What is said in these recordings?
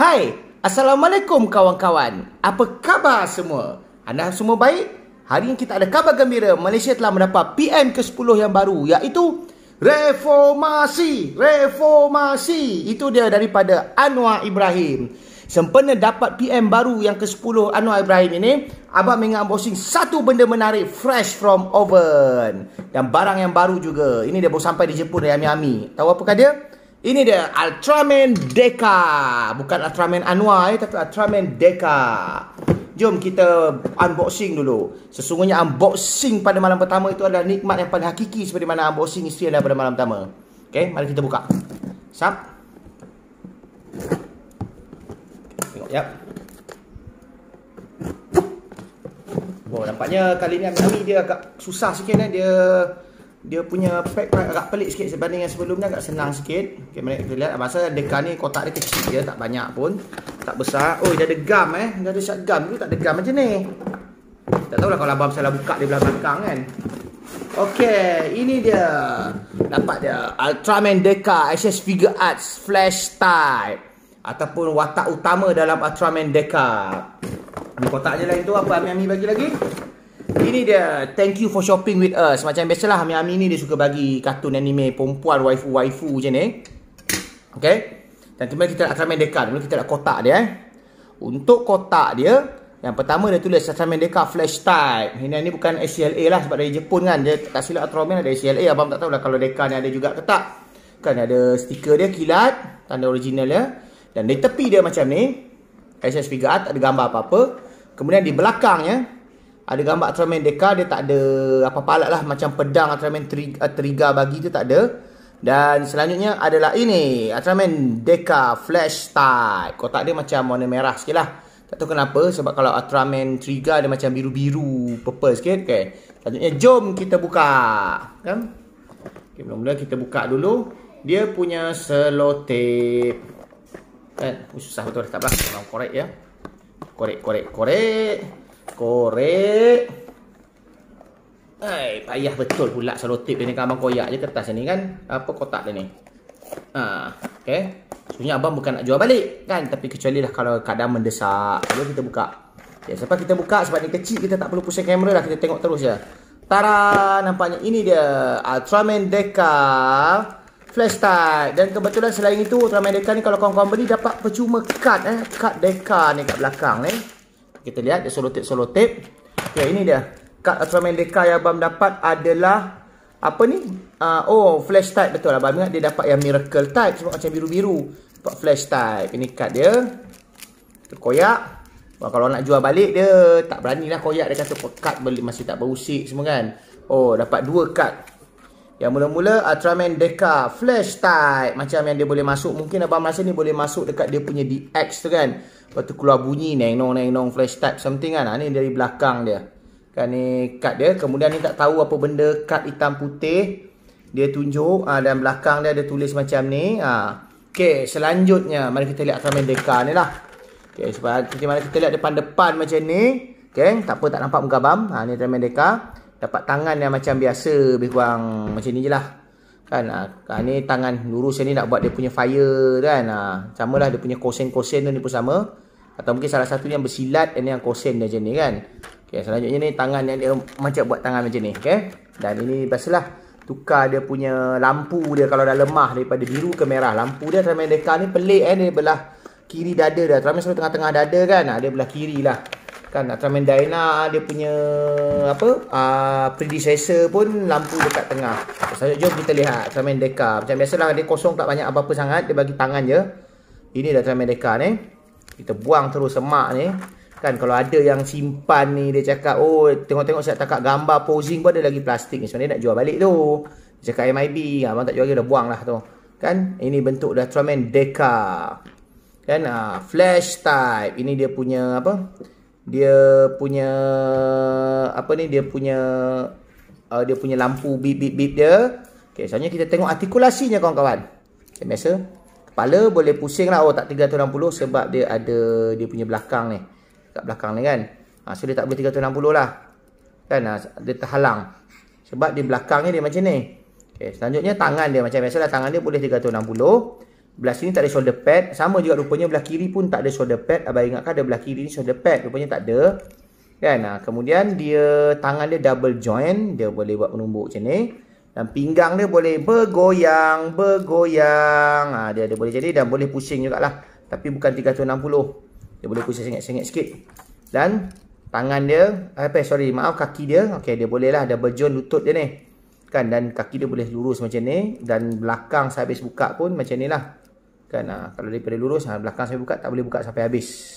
Hai, Assalamualaikum kawan-kawan. Apa khabar semua? Anda semua baik? Hari ini kita ada khabar gembira. Malaysia telah mendapat PM ke-10 yang baru iaitu Reformasi. Reformasi. Itu dia daripada Anwar Ibrahim. Sempena dapat PM baru yang ke-10 Anwar Ibrahim ini, Abang ingin unboxing satu benda menarik fresh from oven. Dan barang yang baru juga. Ini dia baru sampai di Jepun dari Ami-Ami. Tahu apakah dia? Ini dia Ultraman Deka. Bukan Ultraman Anwar eh, tapi Ultraman Deka. Jom kita unboxing dulu. Sesungguhnya unboxing pada malam pertama itu adalah nikmat yang paling hakiki seperti mana unboxing isteri anda pada malam pertama. Okay, mari kita buka. Sap. Yap. Oh, nampaknya kali ni Ami dia agak susah sikit eh. Dia dia punya pack agak pelik sikit sebanding yang sebelumnya agak senang sikit. Okey, mari kita lihat. Masa deka ni kotak dia kecil dia tak banyak pun. Tak besar. Oh, dia ada gam eh. Dia ada shotgun tu tak ada gam macam ni. Tak tahulah kalau abang salah buka di belakang kan. Okey, ini dia. Dapat dia Ultraman Deka SS Figure Arts Flash Type ataupun watak utama dalam Ultraman Deka. Ini kotaknya lain tu apa Ami-Ami bagi lagi? Ini dia Thank you for shopping with us. Macam biasalah Ami-Ami ni dia suka bagi Kartun anime Perempuan waifu-waifu macam ni. Okay? Dan kemudian kita nak Ultraman Deka Kemudian kita nak kotak dia eh. Untuk kotak dia Yang pertama dia tulis Ultraman Deka Flash Type. Ini, ini bukan SCLA lah Sebab dari Jepun kan. Dia tak silap Ultraman ada SCLA Abang tak tahu lah Kalau Deka ni ada juga ke tak. Kan ada stiker dia kilat Tanda original dia. Dan di tepi dia macam ni. SS figure Tak ada gambar apa-apa. Kemudian di belakangnya ada gambar Ultraman Deka dia tak ada apa-apa alat lah. Macam pedang Ultraman Triga bagi tu tak ada. Dan selanjutnya adalah ini Ultraman Deka Flash Type. Kotak dia macam warna merah sikit lah. Tak tahu kenapa sebab kalau Ultraman Triga dia macam biru-biru purple sikit okay. selanjutnya jom kita buka kan? Okay, mula-mula kita buka dulu. Dia punya selotip. Kan? Susah betul tak apa korek ya. Korek korek korek korek. Hai, payah betul pula selotip dia ni kan abang koyak je kertas ni kan. Apa kotak dia ni? Ha, okey. Sebenarnya abang bukan nak jual balik kan, tapi kecuali lah kalau keadaan mendesak. Jadi kita buka. Okay, sebab kita buka sebab ni kecil kita tak perlu pusing kamera lah, kita tengok terus je. Tara, nampaknya ini dia Ultraman Deka Flash Type Dan kebetulan selain itu Ultraman Deka ni kalau kawan-kawan beli dapat percuma kad eh Kad Deka ni kat belakang ni eh. Kita lihat dia solotip-solotip. Okay, ini dia. Kad Ultraman Deka yang abang dapat adalah apa ni? Uh, oh, flash type betul. Abang ingat dia dapat yang miracle type sebab macam biru-biru. Dapat flash type. Ini kad dia. Koyak. Wah, kalau nak jual balik dia tak berani lah koyak. Dia kata kad beli masih tak berusik semua kan. Oh, dapat dua kad. Yang mula-mula Ultraman Deka Flash type. Macam yang dia boleh masuk. Mungkin abang rasa ni boleh masuk dekat dia punya DX tu kan. Lepas tu keluar bunyi neng nong neng nong flash type something kan. Ha, ni dari belakang dia. Kan ni kad dia. Kemudian ni tak tahu apa benda kad hitam putih. Dia tunjuk ha, dan belakang dia ada tulis macam ni. Ha. Okay selanjutnya mari kita lihat Ultraman Deka ni lah. Okay sebab kita mari kita lihat depan-depan macam ni. Okay tak apa tak nampak muka bam. Ha, ni Ultraman Deka. Dapat tangan yang macam biasa lebih kurang macam ni je lah. Kan ha, ni tangan lurus ni nak buat dia punya fire kan. Ha, sama lah dia punya kosen-kosen tu ni pun sama. Atau mungkin salah satu yang bersilat dan yang kosen dia macam ni kan. Okay, selanjutnya ni tangan yang dia macam buat tangan macam ni. Okay. Dan ini biasalah tukar dia punya lampu dia kalau dah lemah daripada biru ke merah. Lampu dia Ultraman Deka ni pelik eh. Dia belah kiri dada dah. Ultraman selalu tengah-tengah dada kan. Ha, dia belah kiri lah. Kan Ultraman Dyna dia punya apa uh, predecessor pun lampu dekat tengah. Selanjutnya jom kita lihat Ultraman Deka. Macam biasalah dia kosong tak banyak apa-apa sangat. Dia bagi tangan je. Ini dah Ultraman Deka ni. Kita buang terus semak ni. Kan kalau ada yang simpan ni dia cakap oh tengok-tengok saya takat gambar posing pun ada lagi plastik ni. Sebenarnya nak jual balik tu. Dia cakap MIB. Abang tak jual lagi dah buang lah tu. Kan ini bentuk dah Ultraman Deka. Kan uh, flash type. Ini dia punya apa? Dia punya apa ni dia punya uh, dia punya lampu bip bip bip dia. Okey selanjutnya kita tengok artikulasinya kawan-kawan. Macam biasa. Kepala boleh pusing lah. Oh tak 360 sebab dia ada dia punya belakang ni. Kat belakang ni kan. Ha, so dia tak boleh 360 lah. Kan? Ha, dia terhalang. Sebab di belakang ni dia macam ni. Okey selanjutnya tangan dia macam biasa lah. Tangan dia boleh 360 Belah sini tak ada shoulder pad. Sama juga rupanya belah kiri pun tak ada shoulder pad. Abang ingatkan ada belah kiri ni shoulder pad. Rupanya tak ada. Kan? Ha, kemudian dia tangan dia double joint. Dia boleh buat menumbuk macam ni. Dan pinggang dia boleh bergoyang, bergoyang. Ha, dia, dia boleh jadi dan boleh pusing jugalah. Tapi bukan 360. Dia boleh pusing sengit-sengit sikit. Dan tangan dia, apa sorry, maaf kaki dia. Okey, dia boleh lah double joint lutut dia ni. Kan? Dan kaki dia boleh lurus macam ni. Dan belakang saya habis buka pun macam ni lah kan? Ha, kalau daripada lurus ha, belakang saya buka tak boleh buka sampai habis.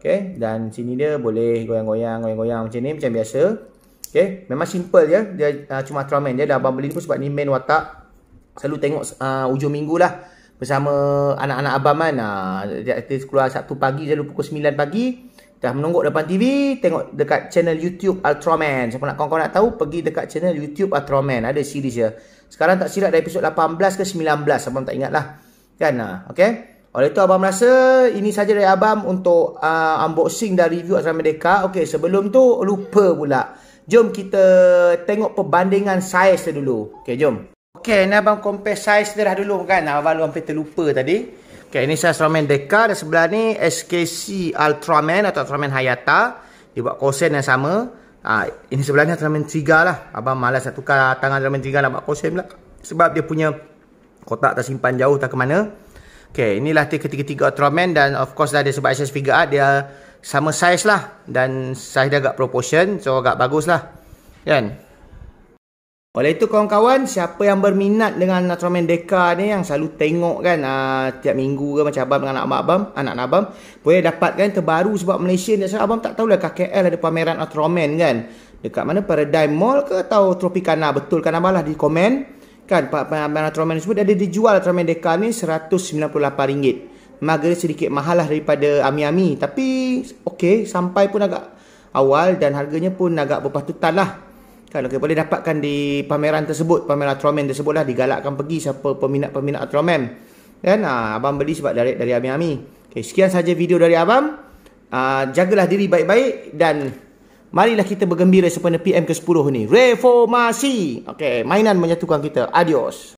Okey dan sini dia boleh goyang-goyang goyang-goyang macam ni macam biasa. Okey memang simple je. Dia uh, cuma Ultraman dia dah abang beli pun sebab ni main watak. Selalu tengok uh, ujung minggu lah. Bersama anak-anak abang kan? Dia keluar Sabtu pagi selalu pukul 9 pagi. Dah menunggu depan TV tengok dekat channel YouTube Ultraman siapa nak kawan-kawan nak tahu pergi dekat channel YouTube Ultraman ada series dia sekarang tak silap dari episod 18 ke 19 abang tak ingat lah Kan? Okay? Oleh itu abang merasa ini saja dari abang untuk uh, unboxing dan review Ultraman Merdeka. Okay, sebelum tu lupa pula. Jom kita tengok perbandingan saiz dia dulu. Okay, jom. Okay, ni abang compare saiz dia dah dulu kan. Abang hampir terlupa tadi. Okay, ini saiz Ultraman Deka. Dan sebelah ni SKC Ultraman atau Ultraman Hayata. Dia buat kosen yang sama. Ha, ini sebelahnya Ultraman Trigger lah. Abang malas nak tukar tangan Ultraman Trigger nak buat kosen pula. Sebab dia punya kotak tersimpan jauh tak ke mana. Okay, inilah tier ketiga-tiga Ultraman dan of course dah ada sebab SS figure art dia sama size lah dan size dia agak proportion so agak bagus lah. Kan? Oleh itu kawan-kawan, siapa yang berminat dengan Ultraman Deka ni yang selalu tengok kan uh, tiap minggu ke macam abang dengan anak abang, anak abang, boleh dapatkan terbaru sebab Malaysia ni sebab abang tak tahulah KKL ada pameran Ultraman kan. Dekat mana Paradigm Mall ke atau Tropicana? Betul kan abang lah di komen. Kan pameran Ultraman tersebut ada dijual Ultraman Deka ni RM198. Memang sedikit mahal lah daripada Ami-Ami. Tapi okey sampai pun agak awal dan harganya pun agak berpatutan lah. Kan okey boleh dapatkan di pameran tersebut. Pameran Ultraman tersebut lah digalakkan pergi siapa peminat-peminat Ultraman. Kan ha, abang beli sebab dari dari Ami-Ami. Okay, sekian saja video dari abang. Uh, jagalah diri baik-baik dan Marilah kita bergembira sempena PM ke-10 ni. Reformasi. Okey, mainan menyatukan kita. Adios.